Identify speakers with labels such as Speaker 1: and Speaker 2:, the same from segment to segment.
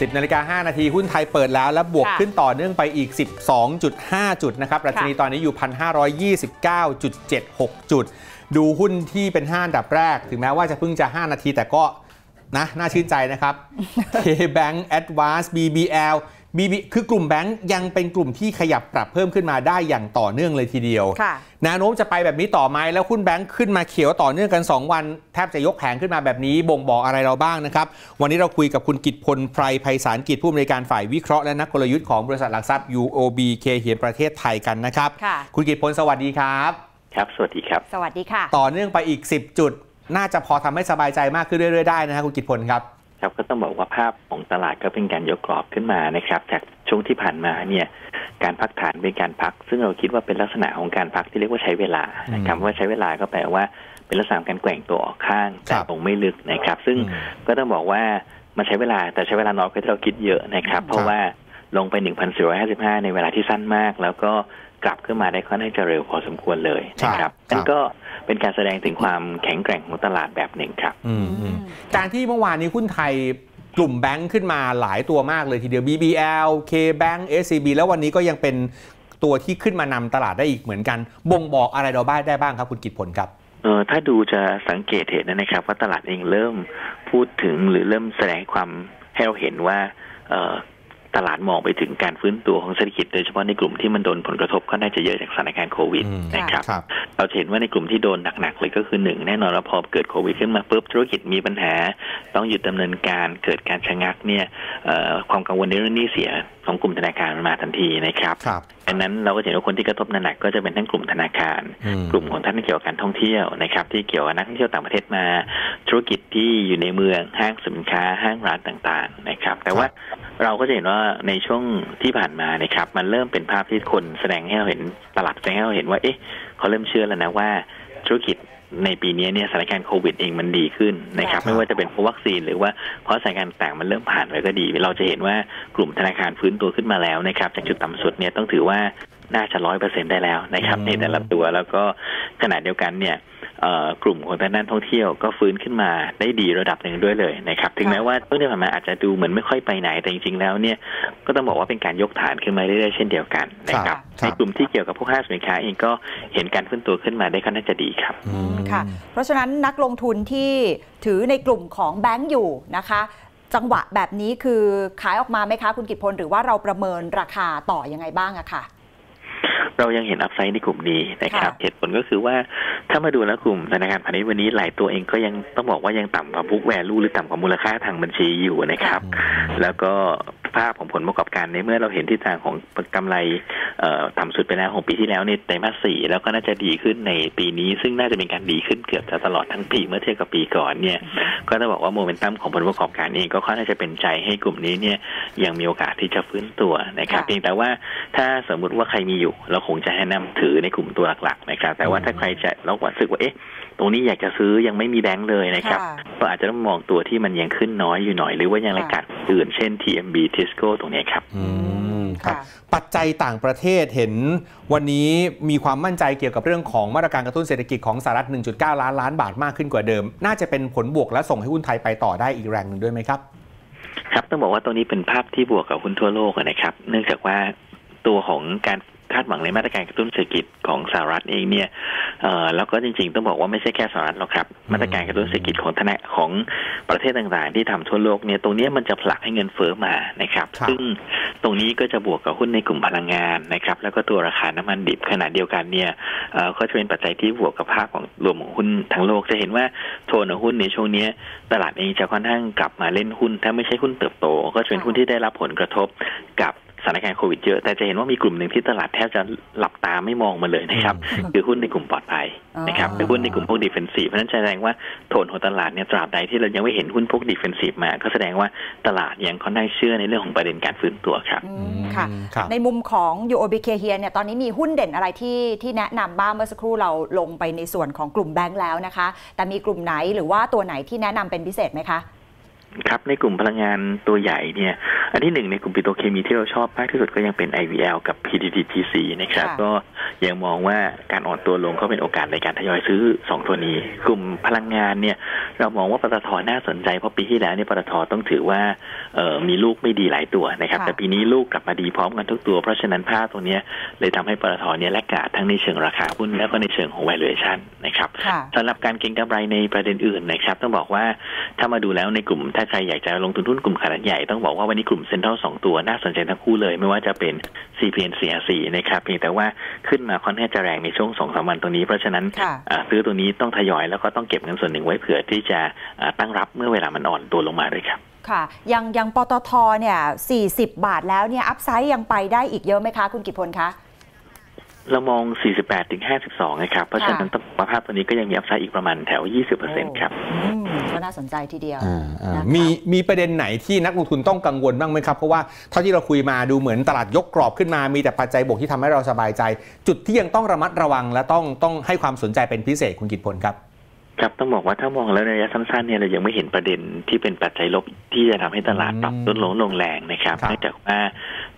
Speaker 1: 10นาฬิกา5นาทีหุ้นไทยเปิดแล้ว และบวก
Speaker 2: ค่ะ
Speaker 1: ขึ้นต่อเนื่องไปอีก 12.5 จุดนะครับดัชนีตอนนี้อยู่ 1,529.76 จุด ดูหุ้นที่เป็น5อันดับแรก ถึงแม้ว่าจะเพิ่งจะ 5 นาทีแต่ก็นะน่าชื่นใจนะครับ K-Bank Advance BBL BB คือกลุ่มแบงก์ยังเป็นกลุ่มที่ขยับปรับเพิ่มขึ้นมาได้อย่างต่อเนื่องเลยทีเดียว
Speaker 2: ค่ะ
Speaker 1: แนวโน้มจะไปแบบนี้ต่อไหมแล้วหุ้นแบงค์ขึ้นมาเขียวต่อเนื่องกัน 2 วัน แทบจะยกแผงขึ้นมาแบบนี้ บ่งบอกอะไรเราบ้างนะครับ วันนี้เราคุยกับคุณกิตพลไพรไพศาลกิจผู้อำนวยการฝ่ายวิเคราะห์และนักกลยุทธ์ของบริษัทหลักทรัพย์ UOB เคเหียนประเทศไทยกันนะครับ
Speaker 2: ค่ะ
Speaker 1: คุณกิตพลสวัสดีครับ
Speaker 3: ครับ สวัสดีครับ
Speaker 2: สวัสดีค่ะ
Speaker 1: ต่อเนื่องไปอีก 10 จุด น่าจะพอทำให้สบายใจมากขึ้นเรื่อยๆได้นะครับคุณกิตพลครับ
Speaker 3: ครับก็ต้องบอกว่าภาพของตลาดก็เป็นการยกกรอบขึ้นมานะครับ จากช่วงที่ผ่านมาเนี่ยการพักฐานเป็นการพัก ซึ่งเราคิดว่าเป็นลักษณะของการพักที่เรียกว่าใช้เวลานะครับว่าใช้เวลาก็แปลว่าเป็นลักษณะของการแกว่งตัวออกข้างแต่
Speaker 1: ครับ
Speaker 3: ลงไม่ลึกนะครับ ซึ่ง
Speaker 1: อืม
Speaker 3: ก็ต้องบอกว่ามันใช้เวลาแต่ใช้เวลาน้อยกว่าที่เราคิดเยอะนะครับ เพราะว่าลงไป 1,455 ในเวลาที่สั้นมาก แล้วก็ กลับขึ้นมาได้ค่อนข้างจะเร็วพอสมควรเลยนะค
Speaker 1: ครั
Speaker 3: รั
Speaker 1: บบครับ
Speaker 3: นั่นก็เป็นการแสดงถึงความแข็งแกร่งของตลาดแบบหนึ่งครับ
Speaker 1: อืมอืมการที่เมื่อวานนี้หุ้นไทยกลุ่มแบงค์ขึ้นมาหลายตัวมากเลยทีเดียว BBL K-Bank SCB แล้ววันนี้ก็ยังเป็นตัวที่ขึ้นมานำตลาดได้อีกเหมือนกัน บ่งบอกอะไรเราบ้างได้บ้างครับคุณกิตพลครับ
Speaker 3: เออถ้าดูจะสังเกตเห็นนะครับ ว่าตลาดเองเริ่มพูดถึงหรือเริ่มแสดงความให้เราเห็นว่าเออ ตลาดมองไปถึงการฟื้นตัวของเศรษฐกิจโดยเฉพาะในกลุ่มที่มันโดนผลกระทบก็น่าจะเยอะจากสถานการณ์โควิด
Speaker 1: อืม
Speaker 3: นะครับ
Speaker 1: ครับ
Speaker 3: เราจะเห็นว่าในกลุ่มที่โดนหนักๆเลยก็คือหนึ่งแน่นอนว่าพอเกิดโควิดขึ้นมาปุ๊บธุรกิจมีปัญหา ต้องหยุดดำเนินการเกิดการชะงักเนี่ยเอ่อความกังวลในเรื่องหนี้เสียของกลุ่มธนาคารมันมาทันทีนะครับ
Speaker 1: ครับ
Speaker 3: ดังนั้นเราก็จะเห็นว่าคนที่กระทบหนักๆก็จะเป็นทั้งกลุ่มธนาคาร
Speaker 1: อืม
Speaker 3: กลุ่มของท่านที่เกี่ยวกับการท่องเที่ยวนะครับ ที่เกี่ยวกับนักท่องเที่ยวต่างประเทศมา ธุรกิจที่อยู่ในเมืองห้างสินค้าห้างร้านต่างๆนะครับ แต่ว่าเราก็จะเห็นว่าในช่วงที่ผ่านมานะครับ มันเริ่มเป็นภาพที่คนแสดงให้เราเห็นตลาดแสดงให้เราเห็นว่า เอ๊ะเขาเริ่มเชื่อแล้วนะว่าธุรกิจ ในปีนี้เนี่ยสถานการณ์โควิดเองมันดีขึ้นนะครับ
Speaker 1: ครับ
Speaker 3: ไม่ว่าจะเป็นเพราะวัคซีนหรือว่าเพราะสถานการณ์ต่างๆมันเริ่มผ่านไปก็ดี เราจะเห็นว่ากลุ่มธนาคารฟื้นตัวขึ้นมาแล้วนะครับจากจุดต่ำสุดเนี่ยต้องถือว่าน่าจะร้อยเปอร์เซ็นได้แล้วนะครับ
Speaker 1: อืม
Speaker 3: ในแต่ละตัวแล้วก็ขณะเดียวกันเนี่ยเอ่อ กลุ่มของทางด้านท่องเที่ยวก็ฟื้นขึ้นมาได้ดีระดับหนึ่งด้วยเลยนะครับ ถึงแม้ว่าช่วงที่ผ่านมาอาจจะดูเหมือนไม่ค่อยไปไหนแต่จริงๆแล้วเนี่ยก็ต้องบอกว่าเป็นการยกฐานขึ้นมาเรื่อยๆเช่นเดียวกันนะครับ
Speaker 1: ครับ
Speaker 3: ในกลุ่มที่เกี่ยวกับพวกห้างสินค้าเองก็เห็นการฟื้นตัวขึ้นมาได้ค่อนข้างจะดีครับ
Speaker 1: อืม
Speaker 2: ค่ะ เพราะฉะนั้นนักลงทุนที่ถือในกลุ่มของแบงก์อยู่นะคะ จังหวะแบบนี้คือขายออกมาไหมคะคุณกิตพลหรือว่าเราประเมินราคาต่อยังไงบ้างอะค่ะ
Speaker 3: เรายังเห็นอัพไซด์ในกลุ่มนี้นะครับ
Speaker 2: ค่ะ
Speaker 3: เหตุผลก็คือว่าถ้ามาดูแล้วกลุ่มธนาคารพาณิชย์วันนี้หลายตัวเองก็ยังต้องบอกว่ายังต่ำกว่าบุ๊กแวลูหรือต่ำกว่ามูลค่าทางบัญชีอยู่นะครับ แล้วก็ ภาพของผลประกอบการในเมื่อเราเห็นทิศทางของกำไรเอ่อต่ำสุดไปแล้วของปีที่แล้วในไตรมาสสี่แล้วก็น่าจะดีขึ้นในปีนี้ซึ่งน่าจะเป็นการดีขึ้นเกือบจะตลอดทั้งปีเมื่อเทียบกับปีก่อนเนี่ยก็ต้องบอกว่าโมเมนตัมของผลประกอบการเองก็ค่อนข้างจะเป็นใจให้กลุ่มนี้เนี่ยยังมีโอกาสที่จะฟื้นตัวนะครับ
Speaker 2: ค่ะ
Speaker 3: เพียงแต่ว่าถ้าสมมุติว่าใครมีอยู่ เราคงจะแนะนำถือในกลุ่มตัวหลักๆนะครับแต่ว่าถ้าใครจะเรารู้สึกว่าเอ๊ะตรงนี้อยากจะซื้อยังไม่มีแบงค์เลยนะครับ
Speaker 2: ค่ะ
Speaker 3: ก็อาจจะต้องมองตัวที่มันยังขึ้นน้อยอยู่หน่อย หรือว่ายังรายการอื่นเช่น TMB Tisco ตรงเนี้ยครับ
Speaker 1: อืมครับ
Speaker 2: ค่ะ
Speaker 1: ปัจจัยต่างประเทศเห็นวันนี้มีความมั่นใจเกี่ยวกับเรื่องของมาตรการกระตุ้นเศรษฐกิจของสหรัฐ 1.9 ล้านล้านบาทมากขึ้นกว่าเดิม น่าจะเป็นผลบวกและส่งให้หุ้นไทยไปต่อได้อีกแรงหนึ่งด้วยไหมครับ
Speaker 3: ครับต้องบอกว่าตรงนี้เป็นภาพที่บวกกับหุ้นทั่วโลกนะครับ เนื่องจากว่าตัวของการคาดหวังในมาตรการกระตุ้นเศรษฐกิจของสหรัฐเองเนี่ย เอ่อแล้วก็จริงๆต้องบอกว่าไม่ใช่แค่สหรัฐหรอกครับ มาตรการกระตุ้นเศรษฐกิจของธนาของประเทศต่างๆ ที่ทำทั่วโลกเนี่ยตรงเนี้ยมันจะผลักให้เงินเฟ้อมานะครับ
Speaker 1: ครับ
Speaker 3: ซึ่งตรงนี้ก็จะบวกกับหุ้นในกลุ่มพลังงานนะครับ แล้วก็ตัวราคาน้ำมันดิบขณะเดียวกันเนี่ยเอ่อก็จะเป็นปัจจัยที่บวกกับภาพของรวมของหุ้นทั้งโลกจะเห็นว่าโทนของหุ้นในช่วงเนี้ยตลาดเองจะค่อนข้างกลับมาเล่นหุ้น ถ้าไม่ใช่หุ้นเติบโต ก็จะเป็นหุ้นที่ได้รับผลกระทบกับ สถานการณ์โควิดเยอะ แต่จะเห็นว่ามีกลุ่มหนึ่งที่ตลาดแทบจะหลับตาไม่มองมาเลยนะครับ
Speaker 1: อืม
Speaker 3: คือหุ้นในกลุ่มปลอดภัยนะครับ
Speaker 2: อ๋อ
Speaker 3: คือหุ้นในกลุ่มพวก defensive เพราะฉะนั้นแสดงว่าโทนของตลาดเนี่ยตราบใดที่เรายังไม่เห็นหุ้นพวก defensive มา ก็แสดงว่าตลาดยังค่อนข้างเชื่อในเรื่องของประเด็นการฟื้นตัวครับ
Speaker 2: อืมค่ะ
Speaker 1: ครับ
Speaker 2: ในมุมของ UOB k เฮียเนี่ยตอนนี้มีหุ้นเด่นอะไรที่ที่แนะนำบ้างเมื่อสักครู่เราลงไปในส่วนของกลุ่มแบงค์แล้วนะคะ แต่มีกลุ่มไหนหรือว่าตัวไหนที่แนะนำเป็นพิเศษไหมคะ
Speaker 3: ครับในกลุ่มพลังงานตัวใหญ่เนี่ย อันที่หนึ่งในกลุ่มปิโตรเคมีที่เราชอบมากที่สุดก็ยังเป็น IVL กับ PTTGC นะครับ
Speaker 2: ค่ะ
Speaker 3: ก็ ยังมองว่าการอ่อนตัวลงก็เป็นโอกาสในการทยอยซื้อสองตัวนี้ กลุ่มพลังงานเนี่ย เรามองว่าปตทน่าสนใจเพราะปีที่แล้วเนี่ยปตทต้องถือว่าเออมีลูกไม่ดีหลายตัวนะครับ
Speaker 2: ค่ะ
Speaker 3: แต่ปีนี้ลูกกลับมาดีพร้อมกันทุกตัว เพราะฉะนั้นภาพตรงเนี้ยเลยทำให้ปตทเนี่ยแลกกาดทั้งในเชิงราคาหุ้นแล้วก็ในเชิงของ valuation นะครับ
Speaker 2: ค่ะ
Speaker 3: สำหรับการเก็งกำไรในประเด็นอื่นนะครับ ต้องบอกว่าถ้ามาดูแล้วในกลุ่มถ้าใครอยากจะลงทุนหุ้นกลุ่มขนาดใหญ่ต้องบอกว่าวันนี้กลุ่มเซ็นทรัลสองตัวน่าสนใจทั้งคู่เลย ไม่ว่าจะเป็น CPN CRC นะครับเพียงแต่ว่าขึ้นมาค่อนข้างจะแรงในช่วงสองสามวันตรงนี้ เพราะฉะนั้น
Speaker 2: ค่ะ
Speaker 3: อ่าซื้อตัวนี้ต้องทยอยแล้วก็ต้องเก็บเงินส่วนหนึ่งไว้เผื่อที่จะอ่าตั้งรับเมื่อเวลามันอ่อนตัวลงมาด้วยครับ
Speaker 2: ค่ะยังยังปตทเนี่ย40 บาทแล้วเนี่ยอัพไซด์ยังไปได้อีกเยอะไหมคะ คุณกิตพลคะ
Speaker 3: เรามอง 48ถึง52 นะครับ เพราะฉะนั้นต้องบอกว่าภาพตัวนี้ก็ยังมีอัพไซด์อีกประมาณแถว 20%ครับ
Speaker 2: อืม ก็น่าสนใจทีเดียว
Speaker 1: อ่าอ่า
Speaker 2: นะคะ
Speaker 1: มีมีประเด็นไหนที่นักลงทุนต้องกังวลบ้างไหมครับ เพราะว่าเท่าที่เราคุยมาดูเหมือนตลาดยกกรอบขึ้นมามีแต่ปัจจัยบวกที่ทำให้เราสบายใจ จุดที่ยังต้องระมัดระวังและต้องต้องให้ความสนใจเป็นพิเศษคุณกิตพลครับ
Speaker 3: ครับต้องบอกว่าถ้ามองแล้วในระยะสั้นๆเนี่ยเรายังไม่เห็นประเด็นที่เป็นปัจจัยลบที่จะทำให้ตลาดปรับลดลงลงแรงนะครับ
Speaker 1: ครับ
Speaker 3: เนื่องจากว่า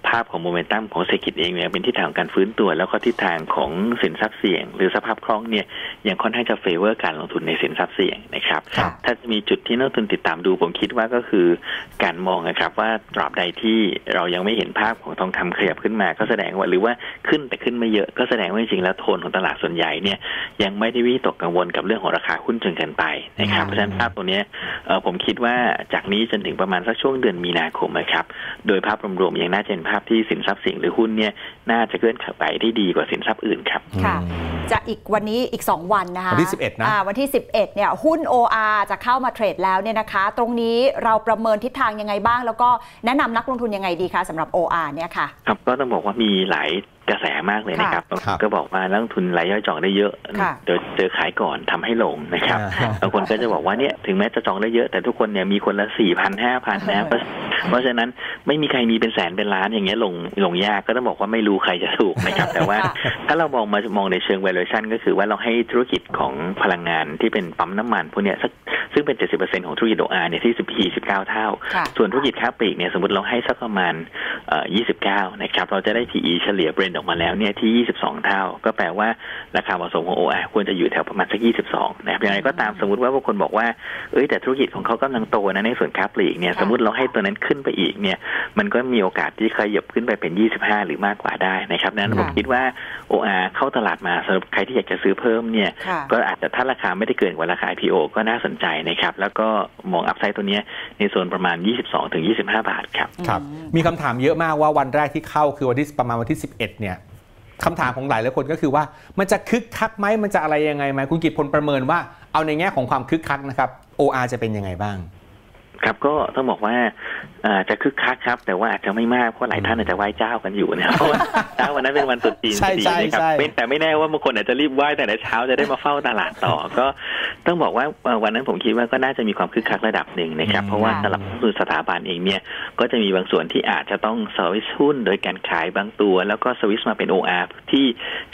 Speaker 3: ภาพของโมเมนตัมของเศรษฐกิจเองเนี่ยเป็นทิศทางของการฟื้นตัว แล้วก็ทิศทางของสินทรัพย์เสี่ยง หรือสภาพคล่องเนี่ยยังค่อนข้างจะ favor การลงทุนในสินทรัพย์เสี่ยงนะครับ
Speaker 2: ครับ
Speaker 3: ถ้าจะมีจุดที่นักลงทุนติดตามดูผมคิดว่าก็คือการมองนะครับว่าตราบใดที่เรายังไม่เห็นภาพของทองคำขยับขึ้นมา ก็แสดงว่าหรือว่าขึ้นแต่ขึ้นไม่เยอะก็แสดงว่าจริงๆแล้วโทนของตลาดส่วนใหญ่เนี่ยยังไม่ได้วิตกกังวลกับเรื่องของราคาหุ้นจนเกินไปนะครับ
Speaker 2: อืม
Speaker 3: เพราะฉะนั้นภาพตัวเนี้ยเอ่อผมคิดว่าจากนี้จนถึงประมาณสักช่วงเดือนมีนาคมนะครับโดยภาพรวมๆยังน่าจะเห็นภาพที่สินทรัพย์เสี่ยงหรือหุ้นเนี่ยน่าจะเคลื่อนไหวได้ดีกว่าสินทรัพย์อื่นครับ
Speaker 2: ค่ะจะอีกวันนี้อีก 2 วันนะคะ
Speaker 1: วันที่ 11นะ
Speaker 2: อ่าวันที่ 11เนี่ยหุ้น OR จะเข้ามาเทรดแล้วเนี่ยนะคะ ตรงนี้เราประเมินทิศทางยังไงบ้าง แล้วก็แนะนำนักลงทุนยังไงดีคะสำหรับ OR เนี่ยค่ะ
Speaker 3: ครับก็ต้องบอกว่ามีหลายกระแสมากเลยนะครับ
Speaker 1: ครับ
Speaker 3: ก็บอกว่านักลงทุนรายย่อยจองได้เยอะ
Speaker 2: ค่ะ
Speaker 3: เดี๋ยวเจอขายก่อนทำให้ลงนะครับ
Speaker 1: อ่า
Speaker 3: บางคนก็จะบอกว่าเนี่ยถึงแม้จะจองได้เยอะ แต่ทุกคนเนี่ยมีคนละสี่พันห้าพันนะเพราะเพราะฉะนั้นไม่มีใครมีเป็นแสนเป็นล้านอย่างเงี้ยลงลงยากก็ต้องบอกว่าไม่รู้ใครจะถูกนะครับ แต่ว่า
Speaker 2: ค่ะ
Speaker 3: ถ้าเรามองมามองในเชิง valuation ก็คือว่าเราให้ธุรกิจของพลังงานที่เป็นปั๊มน้ำมันพวกเนี้ยสัก ซึ่งเป็น 70%ของธุรกิจ OR เนี่ยที่ 14 19 เท่า
Speaker 2: ค่ะ
Speaker 3: ส่วนธุรกิจค้าปลีกเนี่ยสมมติเราให้สักประมาณเอ่อ29 นะครับ เราจะได้ PE เฉลี่ยเบรนด์ออกมาแล้วเนี่ยที่ 22 เท่า ก็แปลว่าราคาเหมาะสมของ OR ควรจะอยู่แถวประมาณสัก 22 นะครับอย่างไรก็ตามสมมติว่าบางคนบอกว่า เอ้ยแต่ธุรกิจของเขากำลังโตนะในส่วนค้าปลีกเนี่ย
Speaker 2: ค่ะ
Speaker 3: สมมติเราให้ตัวนั้นขึ้นไปอีกเนี่ยมันก็มีโอกาสที่ขยับขึ้นไปเป็น 25 หรือมากกว่าได้นะครับนั้นผมคิดว่า OR เข้าตลาดมาสำหรับใครที่อยากจะซื้อเพิ่มเนี่ย
Speaker 2: ค่ะ
Speaker 3: ก็อาจจะถ้าราคาไม่ได้เกินกว่าราคา IPO ก็น่าสนใจนะครับ แล้วก็มองอัพไซด์ตัวเนี้ยในโซนประมาณ 22ถึง25 บาทครับ
Speaker 1: ครับมีคำถามเยอะมากว่าวันแรกที่เข้าคือวันที่ประมาณวันที่ 11 เนี่ยคำถามของหลายหลายคนก็คือว่า มันจะคึกคักไหมมันจะอะไรยังไงไหมคุณกิตพลประเมินว่าเอาในแง่ของความคึกคักนะครับ OR จะเป็นยังไงบ้าง
Speaker 3: ครับก็ต้องบอกว่าเอ่อจะคึกคักครับ แต่ว่าอาจจะไม่มากเพราะหลายท่านอาจจะไหว้เจ้ากันอยู่นะครับเพราะว่าเช้าวันนั้นเป็นวันตรุษจีน
Speaker 1: ใช่
Speaker 3: พอดี
Speaker 1: ใช่
Speaker 3: นะครับ
Speaker 1: ใช่
Speaker 3: ไม่แต่ไม่แน่ว่าบางคนอาจจะรีบไหว้แต่ในเช้าจะได้มาเฝ้าตลาดต่อ ก็ ต้องบอกว่าเอ่อวันนั้นผมคิดว่าก็น่าจะมีความคึกคักระดับหนึ่งนะครับ
Speaker 1: อืม
Speaker 3: เพราะว่า
Speaker 2: ค่ะ
Speaker 3: สำหรับนักลงทุนสถาบันเองเนี่ยก็จะมีบางส่วนที่อาจจะต้องสวิสหุ้นโดยการขายบางตัว แล้วก็สวิสมาเป็น OR ที่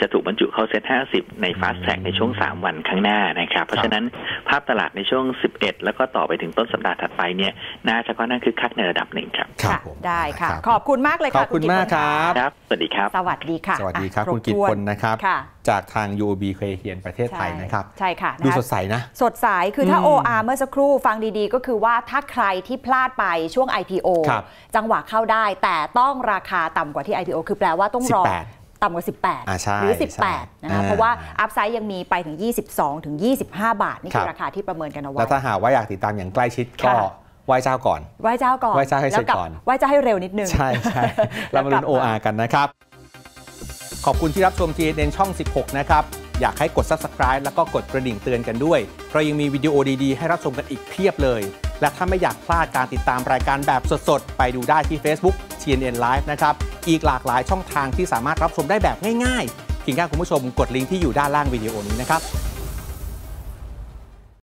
Speaker 3: จะถูกบรรจุเข้าเซ็ต50 ใน Fast Track ในช่วง 3 วันข้างหน้านะครับ เพราะฉะนั้นภาพตลาดในช่วง 11 แล้วก็ต่อไปถึงต้นสัปดาห์ถัดไปเนี่ยน่าจะก็น่าคึกคักในระดับหนึ่งครับ
Speaker 2: ค่ะ
Speaker 1: ผม
Speaker 2: ได้ค่ะ
Speaker 1: รับ
Speaker 2: ขอบคุณมากเลย
Speaker 1: ข
Speaker 2: ค่ะ
Speaker 1: อบคุณ
Speaker 2: กิตพล
Speaker 1: มากครับ
Speaker 3: ครับ สวัสดีครับ
Speaker 2: สวัสดีค่ะ
Speaker 1: สวัสดีครับ
Speaker 2: อะ
Speaker 1: คุณกิต
Speaker 2: รบถ้ว
Speaker 1: พลนะครับ
Speaker 2: ค่ะ
Speaker 1: จากทาง UOB เคยเฮียนประเทศไทยนะครับ
Speaker 2: ใช่ค่ะ
Speaker 1: ดู
Speaker 2: นะคะ
Speaker 1: สดใสนะ
Speaker 2: สดใส คือถ้า
Speaker 1: อืม
Speaker 2: OR เมื่อสักครู่ฟังดีๆ ก็คือว่าถ้าใครที่พลาดไปช่วง IPO
Speaker 1: ครับ
Speaker 2: จังหวะเข้าได้ แต่ต้องราคาต่ำกว่าที่ IPO คือแปลว่าต้องรอ
Speaker 1: 18
Speaker 2: ต่ำกว่า
Speaker 1: อ่าใช่
Speaker 2: 18 หรือ
Speaker 1: ใช่
Speaker 2: 18 นะคะ
Speaker 1: อ่า
Speaker 2: เพราะว่าอัพไซด์ยังมีไปถึง 22 ถึง 25 บาท นี่คื
Speaker 1: ค
Speaker 2: อ
Speaker 1: รับ
Speaker 2: ราคาที่ประเมินกันเอาไว้
Speaker 1: แล้วถ้าหากว่าอยากติดตามอย่างใกล้ชิดก็
Speaker 2: ค่ะ
Speaker 1: ไหว้เจ้าก่อน
Speaker 2: ไหว้เจ้าก่อน
Speaker 1: ไหว้เจ้าให้เสร็จ
Speaker 2: แล้วกลับ
Speaker 1: ก่อน
Speaker 2: ไหว้เจ้าให้เร็วนิดนึง
Speaker 1: ใช่ใช่เรามาลุ้น
Speaker 2: แล้วกลับมา
Speaker 1: OR กันนะครับ ขอบคุณที่รับชม TNN ช่อง 16 นะครับ อยากให้กด Subscribe แล้วก็กดกระดิ่งเตือนกันด้วยเรายังมีวิดีโอดีๆ ให้รับชมกันอีกเพียบเลย และถ้าไม่อยากพลาดการติดตามรายการแบบสดๆ ไปดูได้ที่ Facebook TNN Live นะครับ อีกหลากหลายช่องทางที่สามารถรับชมได้แบบง่ายๆเพียงแค่คุณผู้ชมกดลิงก์ที่อยู่ด้านล่างวิดีโอนี้นะครับ